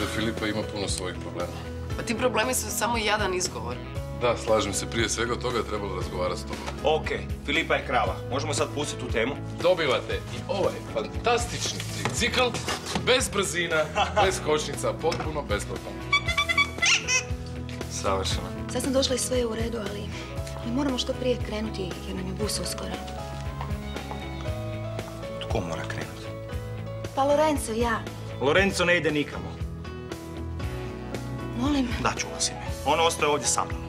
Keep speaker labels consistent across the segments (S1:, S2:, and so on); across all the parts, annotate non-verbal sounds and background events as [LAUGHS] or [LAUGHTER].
S1: da Filipa ima puno svojih problema.
S2: Pa ti problemi su samo jedan izgovor.
S1: Da, slažem se, prije svega toga je trebalo razgovarati s tobom.
S3: Ok, Filipa je krava. Možemo sad pustiti tu temu?
S1: Dobivate i ovaj fantastični tricikl, bez brzina, [LAUGHS] bez kočnica, potpuno besplatan.
S3: Savršeno.
S4: Sad sam došla i sve je u redu, ali mi moramo što prije krenuti jer nam je bus uskoro.
S3: Tko mora krenuti?
S4: Pa Lorenzo, ja.
S3: Lorenzo ne ide nikamo.
S4: Molim.
S3: Da, čula si me. On ostaje ovdje sa mnom.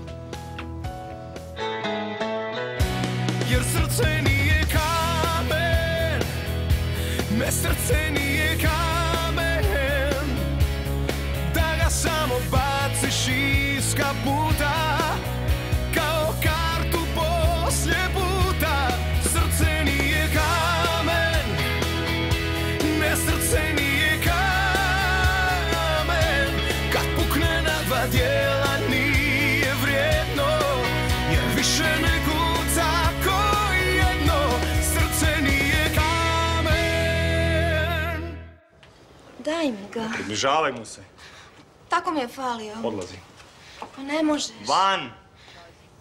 S5: Jer srce nije kamen Me srce nije kamen Da ga samo baciš iz kaputa
S4: ga.
S3: Približavaj mu se.
S4: Tako mi je falio.
S3: Odlazi.
S4: Pa ne možeš.
S3: Van!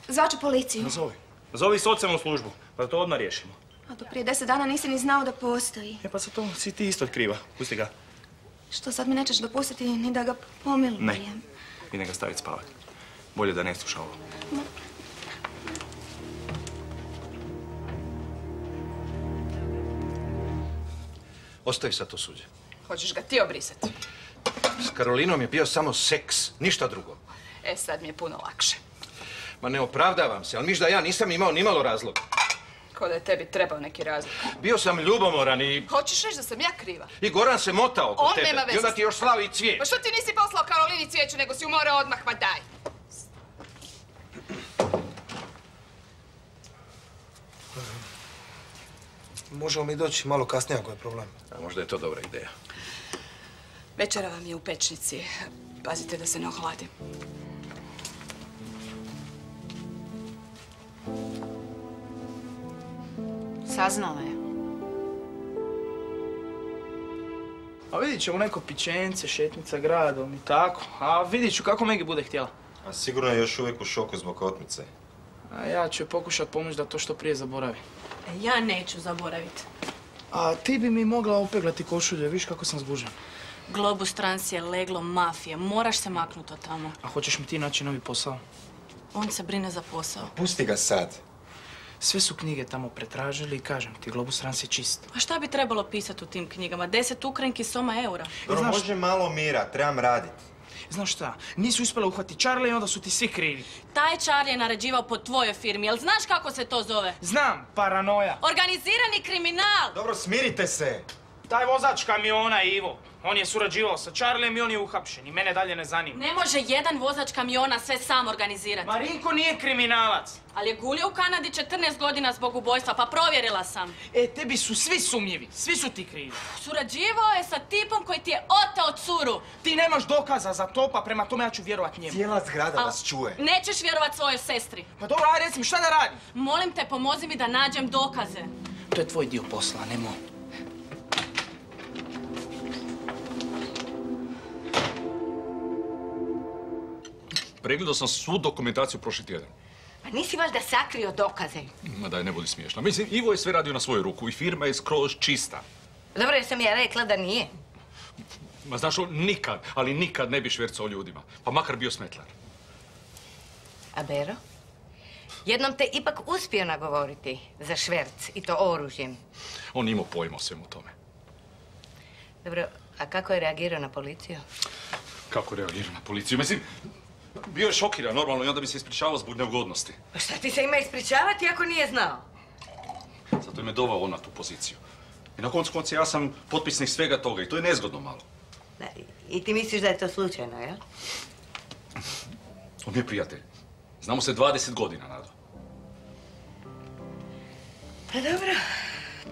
S4: Zvaću policiju.
S3: Zovi. Zovi socijalnu službu, pa da to odmah riješimo.
S4: A do prije deset dana nisi ni znao da postoji.
S3: E pa za to si ti isto kriva. Pusti ga.
S4: Što sad mi nećeš dopustiti ni da ga pomilujem?
S3: Ne. Ide ga staviti spavati. Bolje da ne sluša ovo.
S6: Ostavi sad to suđe.
S2: Hoćeš ga ti obrisati?
S6: S Karolinom je bio samo seks, ništa drugo.
S2: E, sad mi je puno lakše.
S6: Ma ne opravdavam se, ali miš da ja nisam imao nimalo razloga.
S2: Ko da je tebi trebao neki razlog.
S6: Bio sam ljubomoran i...
S2: Hoćeš reći da sam ja kriva?
S6: I Goran se motao oko
S2: On
S6: tebe.
S2: nema
S6: I
S2: veze
S6: onda
S2: s
S6: ti još slavi cvijet.
S2: Pa što ti nisi poslao Karolini cvijeću, nego si umorao odmah, ma daj.
S7: Možemo mi doći malo kasnije ako je problem.
S6: A možda je to dobra ideja.
S2: Večera vam je u pečnici. Pazite da se ne ohladi. Saznala je.
S8: A vidit ćemo neko pićence, šetnica gradom i tako. A vidit ću kako Megi bude htjela.
S9: A sigurno je još uvijek u šoku zbog otmice.
S8: A ja ću joj pokušat pomoći da to što prije zaboravi.
S10: Ja neću zaboraviti.
S8: A ti bi mi mogla opeglati košulje, viš kako sam zgužen.
S10: Globus trans je leglo mafije. Moraš se maknuti od tamo.
S8: A hoćeš mi ti naći novi posao?
S10: On se brine za posao.
S9: Pusti ga sad.
S8: Sve su knjige tamo pretražili i kažem ti, Globus Trans je čist.
S10: A šta bi trebalo pisati u tim knjigama? Deset ukrenki, soma eura.
S9: Dobro, može malo mira, trebam radit.
S8: Znaš šta, nisu uspjela uhvatiti Charlie i onda su ti svi krivi.
S10: Taj Charlie je naređivao po tvojoj firmi. Jel znaš kako se to zove?
S8: Znam, paranoja.
S10: Organizirani kriminal!
S9: Dobro, smirite se.
S8: Taj vozač kamiona, Ivo, on je surađivao sa Charliem i on je uhapšen i mene dalje ne zanima.
S10: Ne može jedan vozač kamiona sve sam organizirati.
S8: Marinko nije kriminalac.
S10: Ali je gulio u Kanadi 14 godina zbog ubojstva, pa provjerila sam.
S8: E, tebi su svi sumnjivi, svi su ti krivi.
S10: Surađivao je sa tipom koji ti je oteo curu.
S8: Ti nemaš dokaza za to, pa prema tome ja ću vjerovat njemu.
S9: Cijela zgrada vas čuje.
S10: Nećeš vjerovat svojoj sestri.
S8: Pa dobro, ajde reci mi, šta da radim?
S10: Molim te, pomozi mi da nađem dokaze.
S8: To je tvoj dio posla, ne moj.
S11: Pregledao sam svu dokumentaciju prošli tjedan.
S12: Pa nisi valjda sakrio dokaze?
S11: Ma daj, ne budi smiješna. Mislim, Ivo je sve radio na svoju ruku i firma je skroz čista.
S12: Dobro, jesam ja rekla da nije.
S11: Ma znaš, nikad, ali nikad ne bi švercao ljudima. Pa makar bio smetlar.
S12: A Bero? Jednom te ipak uspio nagovoriti za šverc i to oružjem.
S11: On imao pojma o svemu tome.
S12: Dobro, a kako je reagirao na policiju?
S11: Kako reagira na policiju? Mislim, bio je šokiran normalno i onda bi se ispričavao zbog neugodnosti.
S12: Pa šta ti se ima ispričavati ako nije znao?
S11: Zato je me dovao on na tu poziciju. I na koncu konca ja sam potpisnik svega toga i to je nezgodno malo.
S12: Da, I ti misliš da je to slučajno, jel?
S11: On mi je prijatelj. Znamo se 20 godina, Nado.
S12: Pa dobro,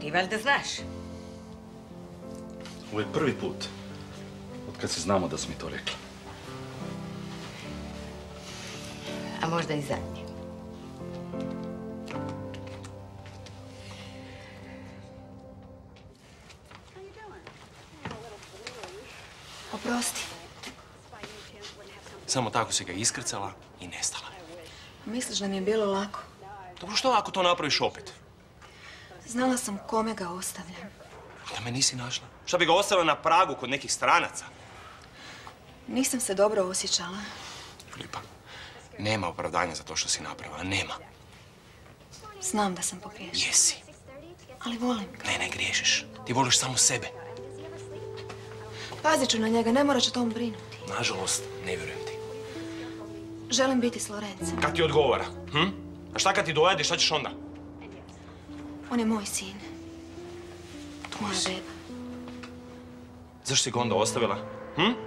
S12: ti valjda znaš.
S11: Ovo je prvi put od kad se znamo da si mi to rekla.
S12: A možda i zadnji.
S4: Oprosti.
S13: Samo tako si ga iskrcala i nestala.
S4: Misliš da mi je bilo lako?
S13: Dobro, što ako to napraviš opet?
S4: Znala sam kome ga ostavljam.
S13: Da me nisi našla? Šta bi ga ostavila na pragu kod nekih stranaca?
S4: Nisam se dobro osjećala.
S13: Filipa, nema opravdanja za to što si napravila. Nema.
S4: Znam da sam pogriješila.
S13: Jesi.
S4: Ali volim ga.
S13: Ne, ne griješiš. Ti voliš samo sebe.
S4: Pazit ću na njega, ne moraš o tom brinuti.
S13: Nažalost, ne vjerujem ti.
S4: Želim biti s Lorencem.
S13: Kad ti odgovara? Hm? A šta kad ti dojede, šta ćeš onda?
S4: On je moj sin. Moja beba.
S13: Zašto si ga onda ostavila? Hm?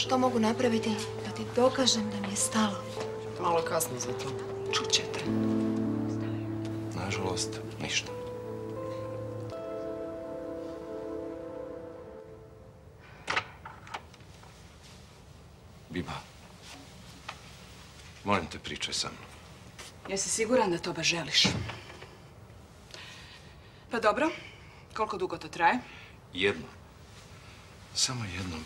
S4: Što mogu napraviti da ti dokažem da mi je stalo?
S14: Malo kasno za to.
S4: Čućete.
S13: Nažalost, ništa.
S11: Biba, molim te pričaj sa mnom.
S2: Jesi siguran da to baš želiš? Pa dobro. Koliko dugo to traje?
S11: Jednom. Samo jednom.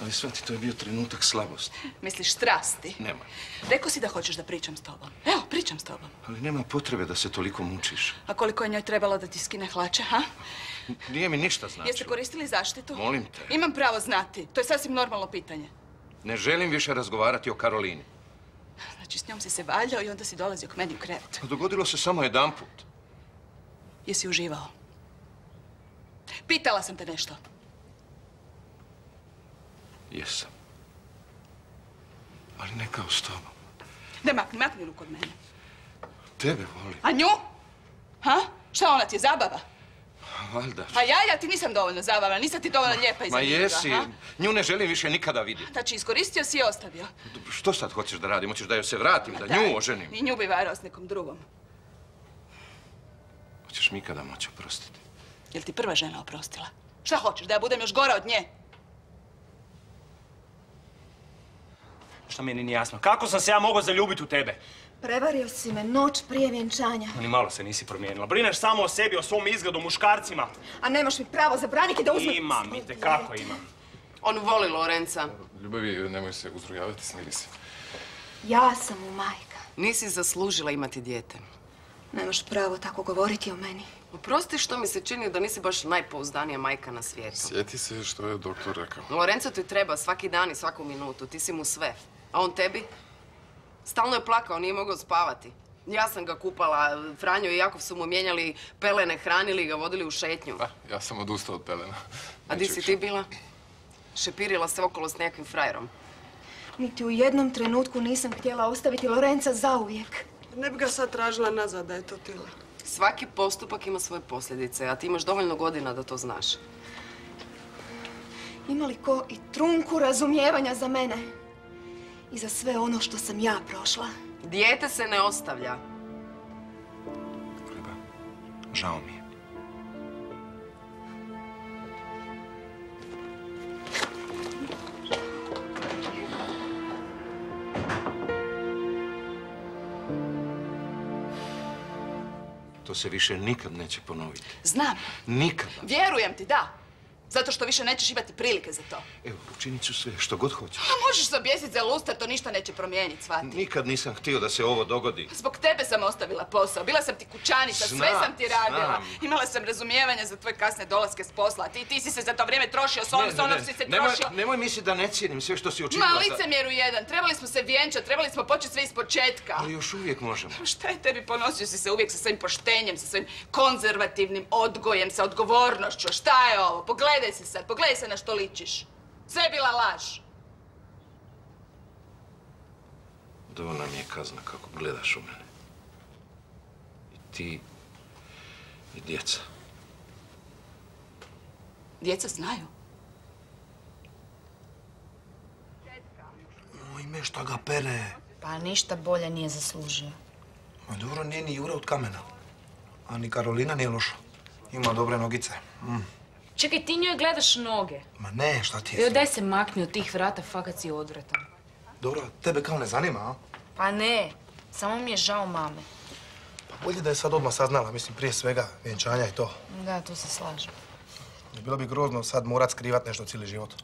S11: Ali shvati, to je bio trenutak slabosti.
S2: Misliš strasti?
S11: Nemoj.
S2: Rekao si da hoćeš da pričam s tobom. Evo, pričam s tobom.
S11: Ali nema potrebe da se toliko mučiš.
S2: A koliko je njoj trebalo da ti skine hlače, ha?
S11: Nije mi ništa znači.
S2: Jeste koristili zaštitu?
S11: Molim te.
S2: Imam pravo znati. To je sasvim normalno pitanje.
S11: Ne želim više razgovarati o Karolini.
S2: Znači, s njom si se valjao i onda si dolazio k meni u krevet.
S11: Dogodilo se samo jedanput.
S2: Jesi uživao? Pitala sam te nešto.
S11: Jesam. Ali ne kao s tobom.
S2: Da makni, makni ruku od mene.
S11: Tebe volim.
S2: A nju? Ha? Šta ona ti je zabava?
S11: Valjda.
S2: A ja, ja ti nisam dovoljno zabavna, nisam ti dovoljno lijepa i
S11: Ma jesi.
S2: ha?
S11: Nju ne želim više nikada vidjeti.
S2: Znači, iskoristio si i ostavio.
S11: Što sad hoćeš da radim? Hoćeš da joj se vratim, da
S2: Daj.
S11: nju oženim?
S2: I nju bi varao s nekom drugom.
S11: Hoćeš mi ikada moći oprostiti?
S2: Jel ti prva žena oprostila? Šta hoćeš, da ja budem još gora od nje?
S13: Šta meni nije jasno? Kako sam se ja mogao zaljubiti u tebe?
S4: Prevario si me noć prije vjenčanja.
S13: Ni malo se nisi promijenila. Brineš samo o sebi, o svom izgledu, muškarcima.
S4: A nemaš mi pravo zabraniti da uzmem...
S13: Imam, i kako imam.
S14: On voli Lorenca.
S1: Ljubavi, nemoj se uzrujavati, smiri se.
S4: Ja sam mu majka.
S14: Nisi zaslužila imati dijete.
S4: Nemaš pravo tako govoriti o meni.
S14: Oprosti što mi se čini da nisi baš najpouzdanija majka na svijetu.
S1: Sjeti se što je doktor rekao.
S14: Lorenzo ti treba svaki dan i svaku minutu. Ti si mu sve. A on tebi? Stalno je plakao, nije mogao spavati. Ja sam ga kupala, Franjo i Jakov su mu mijenjali pelene, hranili ga, vodili u šetnju.
S1: Ja sam odustao od pelena.
S14: A di si ti bila? Šepirila se okolo s nekakvim frajerom.
S4: Niti u jednom trenutku nisam htjela ostaviti Lorenca zauvijek.
S14: Ne bi ga sad tražila nazad da je to tila. Svaki postupak ima svoje posljedice, a ti imaš dovoljno godina da to znaš.
S4: Ima li ko i trunku razumijevanja za mene? I za sve ono što sam ja prošla.
S14: Dijete se ne ostavlja.
S11: Žao mi je. To se više nikad neće ponoviti.
S2: Znam.
S11: Nikada.
S2: Vjerujem ti, da. Zato što više nećeš imati prilike za to.
S11: Evo, učinit ću sve, što god hoćeš.
S2: A možeš se objesiti za luster, to ništa neće promijeniti, shvati.
S11: Nikad nisam htio da se ovo dogodi.
S2: Zbog tebe sam ostavila posao. Bila sam ti kućanica, sve sam ti radila.
S11: znam.
S2: Imala sam razumijevanja za tvoje kasne dolaske s posla. Ti, ti si se za to vrijeme trošio, s onom, s onom si se
S11: nemoj,
S2: trošio.
S11: nemoj misliti da ne cijenim sve što si učinila.
S2: Ma, licemjeru jedan. Trebali smo se vjenčati, trebali smo početi sve iz početka.
S11: Ali još uvijek možemo.
S2: Šta je tebi ponosio si se uvijek sa svojim poštenjem, sa svojim konzervativnim odgojem, sa odgovornošću? Šta je ovo? Pogledaj se sad, pogledaj se na što ličiš. Sve je bila laž.
S11: Dovoljna mi je kazna kako gledaš u mene. I ti, i djeca.
S2: Djeca znaju.
S7: Moj ime šta ga pere.
S6: Pa ništa bolje nije zaslužio.
S7: Ma dobro, nije ni Jura od kamena. A ni Karolina nije loša. Ima dobre nogice. Mm.
S6: Čekaj, ti njoj gledaš noge.
S7: Ma ne, šta ti je?
S6: daj se makni od tih vrata, fakat si odvratan.
S7: Dobro, tebe kao ne zanima, a?
S6: Pa ne, samo mi je žao mame.
S7: Pa bolje da je sad odmah saznala, mislim, prije svega, vjenčanja i to.
S6: Da, tu se slažem.
S7: Bilo bi grozno sad morat skrivat nešto cijeli život.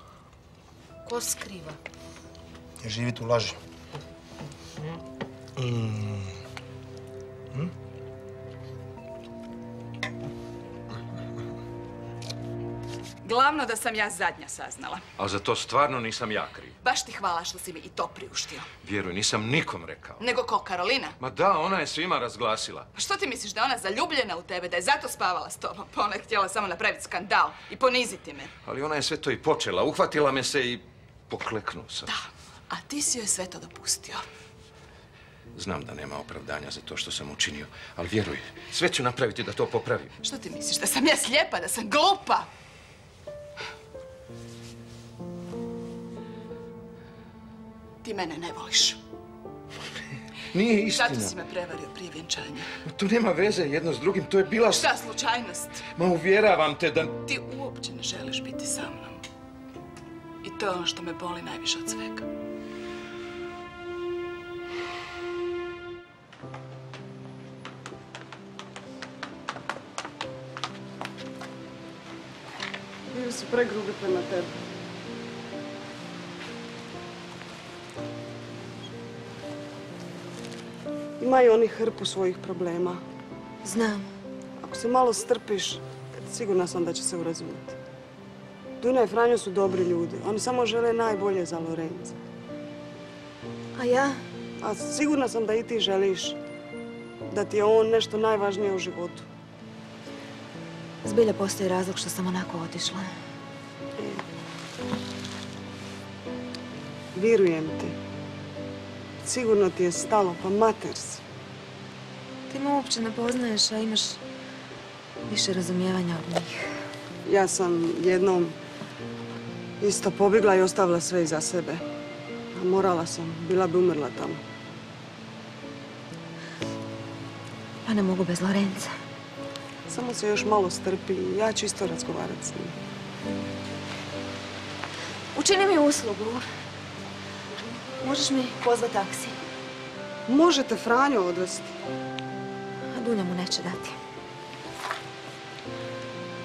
S6: Ko skriva?
S7: živjeti u laži. Mm. Hm?
S2: Glavno da sam ja zadnja saznala.
S6: Ali za to stvarno nisam ja kriv.
S2: Baš ti hvala što si mi i to priuštio.
S6: Vjeruj, nisam nikom rekao.
S2: Nego ko, Karolina?
S6: Ma da, ona je svima razglasila.
S2: Pa što ti misliš da je ona zaljubljena u tebe, da je zato spavala s tobom? Pa ona je htjela samo napraviti skandal i poniziti me.
S6: Ali ona je sve to i počela. Uhvatila me se i pokleknuo sam.
S2: A ti si joj sve to dopustio.
S6: Znam da nema opravdanja za to što sam učinio, ali vjeruj, sve ću napraviti da to popravim.
S2: Što ti misliš, da sam ja slijepa, da sam glupa? Ti mene ne voliš. [LAUGHS]
S6: Nije istina.
S2: Zato si me prevario prije vjenčanja.
S6: To nema veze jedno s drugim, to je bila...
S2: Šta, slučajnost?
S6: Ma uvjeravam te da...
S2: Ti uopće ne želiš biti sa mnom. I to je ono što me boli najviše od svega.
S15: Bili su pregrubi prema tebi. Imaju oni hrpu svojih problema.
S4: Znam.
S15: Ako se malo strpiš, sigurna sam da će se urazumjeti. Duna i Franjo su dobri ljudi. Oni samo žele najbolje za Lorenza.
S4: A ja?
S15: A sigurna sam da i ti želiš da ti je on nešto najvažnije u životu.
S4: Zbilja postoji razlog što sam onako otišla.
S15: Vjerujem ti. Sigurno ti je stalo, pa mater si.
S4: Ti me uopće ne poznaješ, a imaš više razumijevanja od njih.
S15: Ja sam jednom isto pobjegla i ostavila sve iza sebe. A morala sam, bila bi umrla tamo.
S4: Pa ne mogu bez Lorenza.
S15: Samo se još malo strpi i ja ću isto razgovarati s njim.
S4: Učini mi uslugu. Možeš mi pozvati taksi?
S15: Možete Franjo odvesti.
S4: A Dunja mu neće dati.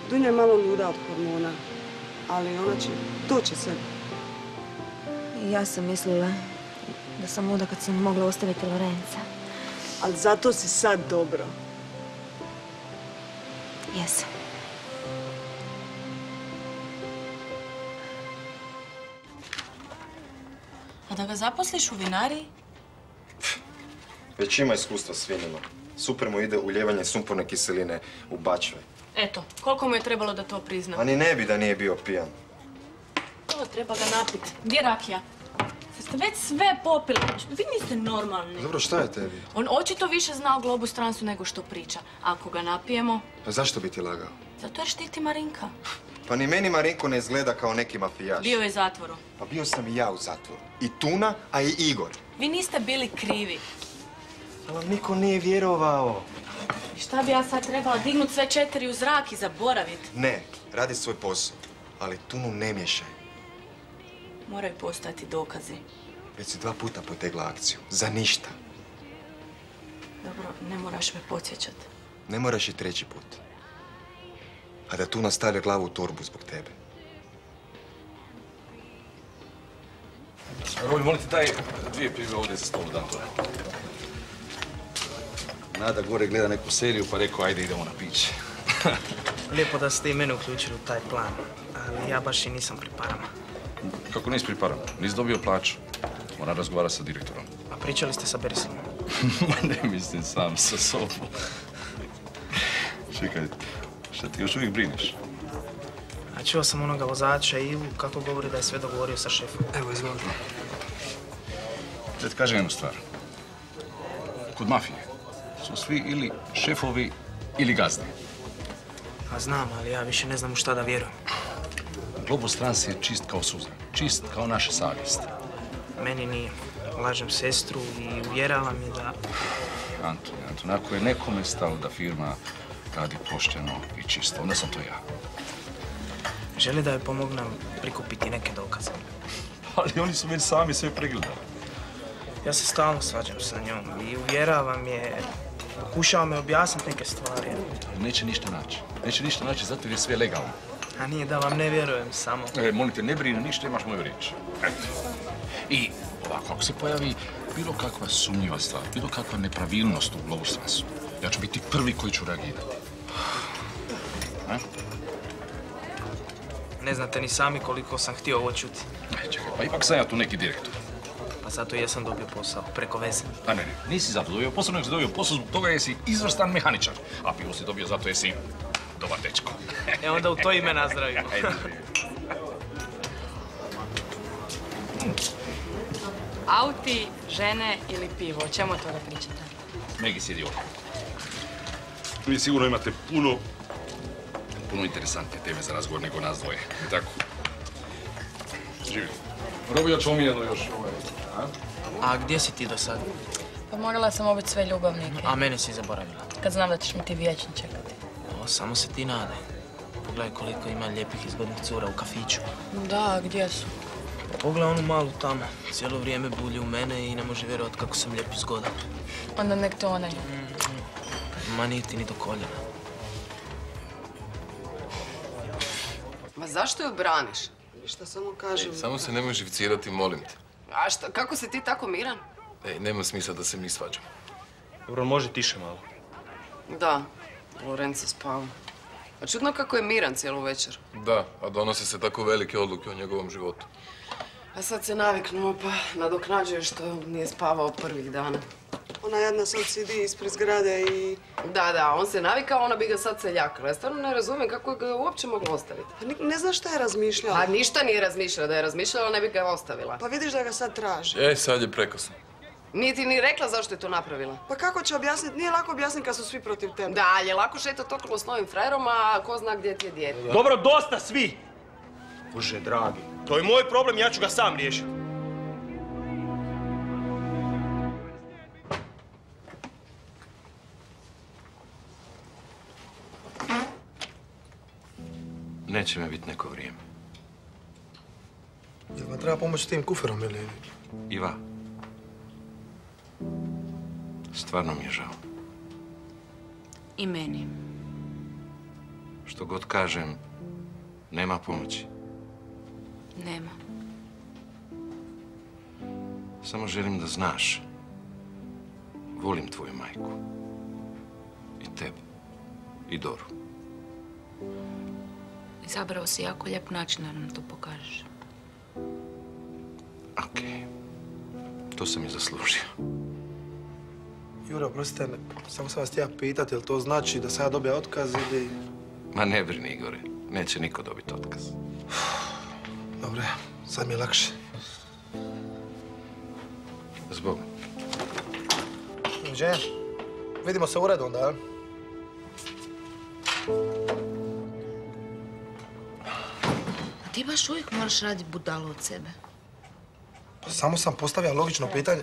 S15: Dunja je malo luda od hormona, ali ona će doći se.
S4: I ja sam mislila da sam luda kad sam mogla ostaviti Lorenza.
S15: Ali zato si sad dobro.
S4: Jesam.
S10: A da ga zaposliš u vinariji?
S9: Već ima iskustva s vinima. Super mu ide uljevanje sumporne kiseline u bačve.
S10: Eto, koliko mu je trebalo da to prizna?
S9: A ni ne bi da nije bio pijan.
S10: To treba ga napit. Gdje je rakija? Ste već sve popili. Vi niste normalni.
S9: Dobro, šta je tebi?
S10: On očito više zna o Globus Transu nego što priča. Ako ga napijemo,
S9: Pa zašto bi ti lagao?
S10: zato jer štiti Marinka. [LAUGHS]
S9: Pa ni meni Marinko ne izgleda kao neki mafijaš.
S10: Bio je u zatvoru.
S9: Pa bio sam i ja u zatvoru. I Tuna, a i Igor.
S10: Vi niste bili krivi.
S9: Ali vam niko nije vjerovao.
S10: I šta bi ja sad trebala dignut sve četiri u zrak i zaboravit?
S9: Ne, radi svoj posao. Ali Tunu ne miješaj.
S10: Moraju postojati dokazi.
S9: Već si dva puta potegla akciju. Za ništa.
S10: Dobro, ne moraš me podsjećat.
S9: Ne moraš i treći put. A da Tuna stavlja glavu u torbu zbog tebe.
S11: Rolj, molim te, daj dvije pive ovdje za stol, da to je. Nada gore gleda neku seriju, pa rekao, ajde idemo na piće. [LAUGHS]
S8: Lijepo da ste i mene uključili u taj plan, ali ja baš i nisam pri parama.
S11: Kako nisi priparan? Nisi dobio plaću. Moram razgovarati sa direktorom.
S8: A pričali ste sa Berislavom? [LAUGHS]
S11: Ma ne mislim sam sa sobom. Čekaj, šta ti još uvijek brineš?
S8: A čuo sam onoga vozača Ivu kako govori da je sve dogovorio sa šefom.
S7: Evo, izvolite.
S11: Da ti kažem jednu stvar. Kod mafije su svi ili šefovi ili gazde.
S8: A znam, ali ja više ne znam u šta da vjerujem.
S11: Globus Trans je čist kao suza. Čist kao naša savjest.
S8: Meni nije. Lažem sestru i uvjeravam je da...
S11: Anton, Anton, ako je nekome stalo da firma radi pošteno i čisto, onda sam to ja.
S8: Želi da joj pomognem prikupiti neke dokaze. [LAUGHS]
S11: Ali oni su već sami sve pregledali.
S8: Ja se stalno svađam sa njom i uvjeravam je, pokušava me objasniti neke stvari.
S11: Neće ništa naći. Neće ništa naći zato jer je sve legalno.
S8: A nije da vam ne vjerujem samo.
S11: E, molim te, ne brini ništa, imaš moju riječ. I ovako, ako se pojavi bilo kakva sumnjiva stvar, bilo kakva nepravilnost u Lovoslansu, ja ću biti prvi koji ću reagirati.
S8: Ne znate ni sami koliko sam htio ovo čuti.
S11: E, čekaj, pa ipak sam ja tu neki direktor.
S8: Zato jesam dobio posao, preko veze.
S11: A ne, ne, nisi zato dobio posao, nego si dobio posao zbog toga jer si izvrstan mehaničar. A pivo si dobio zato jer si dobar dečko.
S8: E onda u to ime nazdravimo. [LAUGHS]
S16: Auti, žene ili pivo, o čemu toga pričate?
S11: Megi sjedi ovdje. Vi sigurno imate puno, puno interesantnije teme za razgovor nego nas dvoje. Ne tako? Živi. Robio ćemo mi jedno još ovaj. A?
S8: A gdje si ti do sad?
S16: Pa morala sam obiti sve ljubavnike.
S8: A mene si zaboravila.
S16: Kad znam da ćeš mi ti vječno čekati.
S8: O, samo se ti nadaj. Pogledaj koliko ima lijepih izgodnih cura u kafiću.
S16: Da, gdje su?
S8: Pogledaj onu malu tamo. Cijelo vrijeme bulji u mene i ne može vjerovat kako sam lijep i zgodan.
S16: Onda nek to onaj.
S8: Ma nije ti ni do koljena.
S14: Ma zašto ju braniš?
S15: Šta samo kažem?
S1: Samo se nemoj živcirati, molim te.
S14: A šta, kako si ti tako miran?
S1: Ej, nema smisla da se mi svađamo.
S13: Dobro, može tiše malo.
S14: Da, Lorenzo spava. A čudno kako je miran cijelu večer.
S1: Da, a donose se tako velike odluke o njegovom životu.
S14: A sad se naviknuo pa nadoknađuje što nije spavao prvih dana.
S15: Ona jadna sad sidi ispred zgrade i...
S14: Da, da, on se navikao, ona bi ga sad seljakala. Ja stvarno ne razumijem kako je ga uopće mogla ostaviti.
S15: Pa ne znaš šta je razmišljala.
S14: A ništa nije razmišljala. Da je razmišljala, ne bi ga ostavila.
S15: Pa vidiš da ga sad traži.
S1: Ej, sad je prekasno.
S14: Nije ti ni rekla zašto je to napravila.
S15: Pa kako će objasniti? Nije lako objasniti kad su svi protiv tebe.
S14: Da, je lako šetat okolo s novim frajerom, a ko zna gdje ti je dijete.
S13: Dobro, dosta svi! Bože, dragi. To je moj problem, ja ću ga sam riješiti.
S6: Neće me biti neko vrijeme.
S7: Jel vam treba pomoći s tim kuferom ili...
S6: Iva. Stvarno mi je žao.
S16: I meni.
S6: Što god kažem, nema pomoći.
S16: Nema.
S6: Samo želim da znaš. Volim tvoju majku. I tebe. I Doru.
S16: Izabrao si jako lijep način da nam to pokažeš.
S6: Okej. To sam i zaslužio.
S7: Jura, oprostite, samo sam vas htio pitati, jel to znači da sam ja dobija otkaz ili...
S6: Ma ne brini, Igore. Neće niko dobiti otkaz.
S7: Dobre, sad mi je lakše.
S6: Zbog.
S7: Doviđenja. Vidimo se u uredu onda, jel?
S16: Baš uvijek moraš raditi budalu od sebe.
S7: Pa samo sam postavio logično pitanje.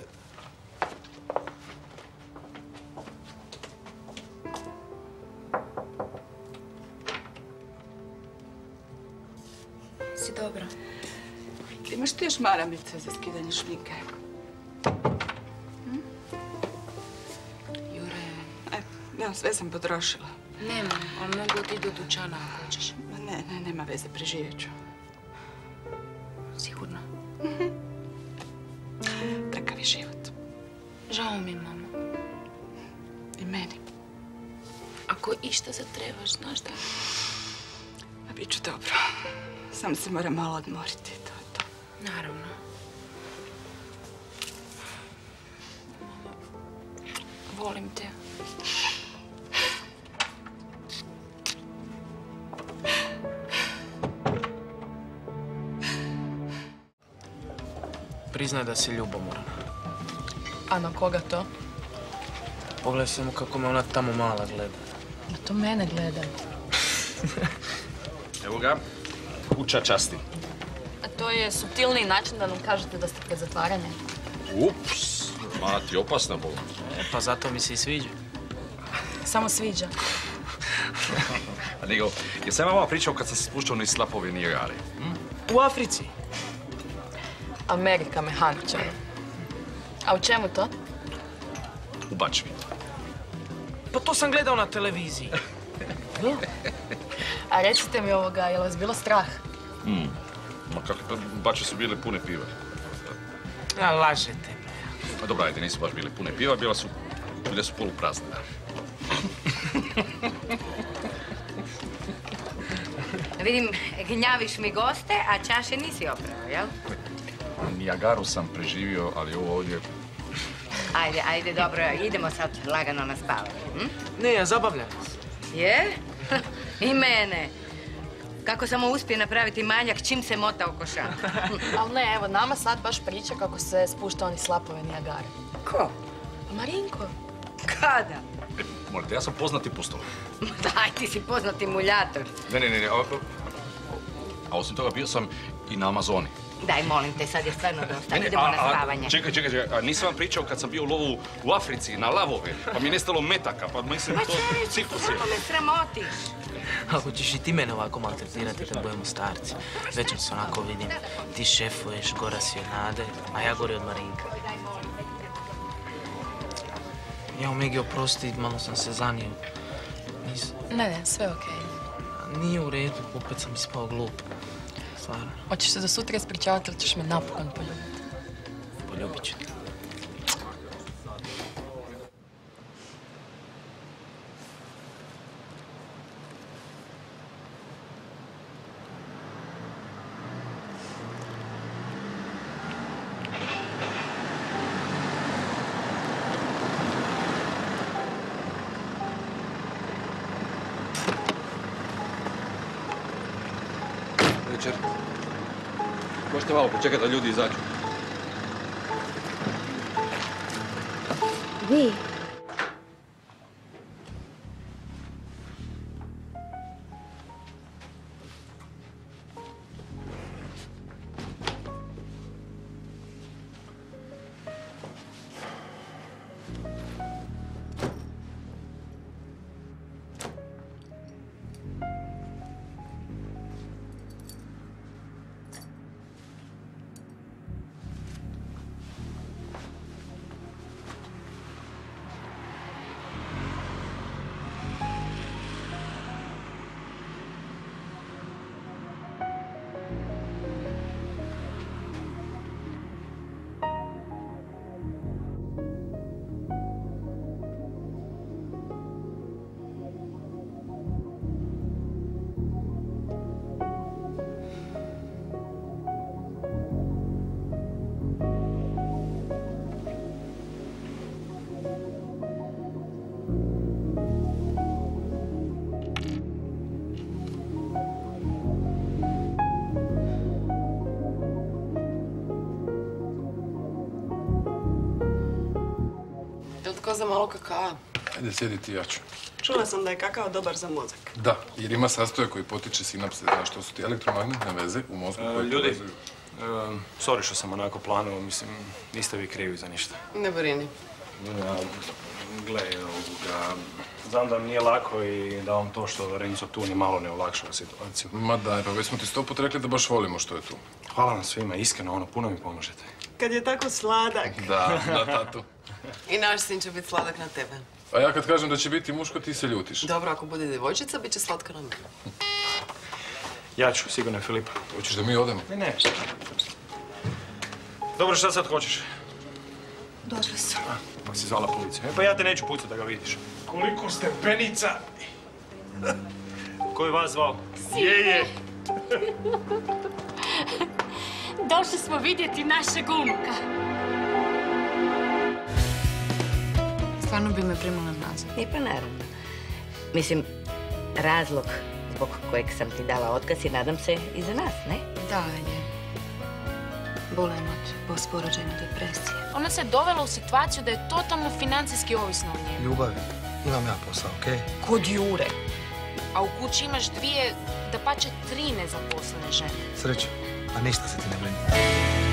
S16: Si dobro.
S2: Imaš ti još maramice za skidanje šminke? Hm?
S16: Jure,
S2: E, ja sve sam potrošila.
S16: nema, ali mogu otići do dućana ako hoćeš.
S2: Ne, ne, nema veze, preživjet ću.
S16: Žao mi, mama.
S2: I meni.
S16: Ako išta zatrebaš, znaš da...
S2: A bit ću dobro. Samo se moram malo odmoriti, to je to.
S16: Naravno. Volim te.
S8: Priznaj da si ljubomoran.
S16: A na koga to?
S8: Pogledaj samo kako me ona tamo mala gleda.
S16: Na to mene gleda. [LAUGHS]
S11: Evo ga. Kuća časti.
S16: A to je subtilniji način da nam kažete da ste pred zatvaranjem.
S11: Ups. Ma ti opasna bol.
S8: E, pa zato mi se i sviđa.
S16: Samo sviđa. [LAUGHS]
S11: A nego, jesam ja vama pričao kad sam se spuštao niz slapove Nijagare?
S8: U Africi.
S16: Amerika mehaničar. A u čemu to?
S11: U Bačvi.
S8: Pa to sam gledao na televiziji. [LAUGHS]
S16: A recite mi ovoga, je li vas bilo strah?
S11: Hmm. Ma kako, pa bače su bile pune piva.
S8: Ja, lažete.
S11: Pa dobro, ajde, nisu baš bile pune piva, bila su, bile su poluprazne. [LAUGHS]
S12: Vidim, gnjaviš mi goste, a čaše nisi oprao, jel?
S11: Nijagaru sam preživio, ali ovo ovdje...
S12: Ajde, ajde, dobro, idemo sad lagano na spavanje. Hm?
S8: Ne, ja zabavljam se.
S12: Je? [LAUGHS] I mene. Kako samo uspije napraviti manjak čim se mota oko šaka. [LAUGHS]
S16: Ali ne, evo, nama sad baš priča kako se spušta oni slapove Nijagare.
S12: Ko?
S16: Marinko.
S12: Kada?
S11: E, morate, ja sam poznati pustov. [LAUGHS]
S12: Daj, ti si poznati muljator.
S11: Ne, ne, ne, ne, a, a osim toga bio sam i na Amazoni.
S12: Daj, molim te, sad je stvarno dosta.
S11: Ne, ne,
S12: Idemo
S11: a-
S12: na
S11: a-
S12: spavanje.
S11: Čekaj, čekaj, čekaj, a nisam vam pričao kad sam bio u lovu u Africi, na lavove, pa mi je nestalo metaka, pa mislim
S12: Pa
S11: to ciklus je.
S12: samo me sramotiš.
S8: Ako ćeš i ti mene ovako maltretirati kad budemo starci. Već se onako vidim. Ti šefuješ, gora si od nade, a ja gori od Marinka. Ja, Megi, oprosti, malo sam se zanio. Nis...
S16: Ne, ne, sve okej.
S8: Nije u redu, opet sam ispao glup. Stvarno,
S16: Hoćeš se do sutra ispričavati ili ćeš me napokon poljubiti?
S8: poljubit ću te.
S9: Večer. Možete malo počekati da ljudi izađu.
S4: Vi?
S14: Tko za malo kakava?
S1: Ajde, sjedi ti ja ću.
S15: Čula sam da je kakao dobar za mozak.
S1: Da, jer ima sastojak koji potiče sinapse. Znaš, to su ti elektromagnetne veze u mozgu
S3: E,
S1: koje
S3: ljudi,
S1: povezuju.
S3: e, sorry što sam onako planuo, mislim, niste vi krivi za ništa.
S14: Ne brini.
S3: Ja, gle, ovoga, znam da vam nije lako i da vam to što Lorenzo tu ni malo ne olakšava situaciju.
S1: Ma daj, pa već smo ti sto put rekli da baš volimo što je tu.
S3: Hvala vam svima, iskreno, ono, puno mi pomožete.
S15: Kad je tako sladak.
S1: Da, da, [LAUGHS] tatu.
S14: I naš sin će biti sladak na tebe.
S1: A ja kad kažem da će biti muško, ti se ljutiš.
S14: Dobro, ako bude djevojčica, bit će slatka na mene.
S3: Ja ću, sigurno je Filipa.
S1: Hoćeš da mi odemo?
S3: Ne, ne. Dobro, šta sad hoćeš?
S4: Došli su.
S3: Pa si zvala policiju. E, pa ja te neću pucati da ga vidiš. Koliko stepenica! Ko je vas zvao? Je, je.
S10: Došli smo vidjeti našeg unuka.
S16: Stvarno bi me primala nazad.
S12: I pa naravno. Mislim, razlog zbog kojeg sam ti dala otkaz i nadam se i za nas, ne?
S16: Da, je. Bolem od posporođene depresije.
S10: Ona se dovela u situaciju da je totalno financijski ovisna o njemu.
S7: Ljubavi, imam ja posao, okej?
S10: Kod Jure. A u kući imaš dvije, da pače tri nezaposlene žene.
S7: Sreće, a ništa se ti ne brini.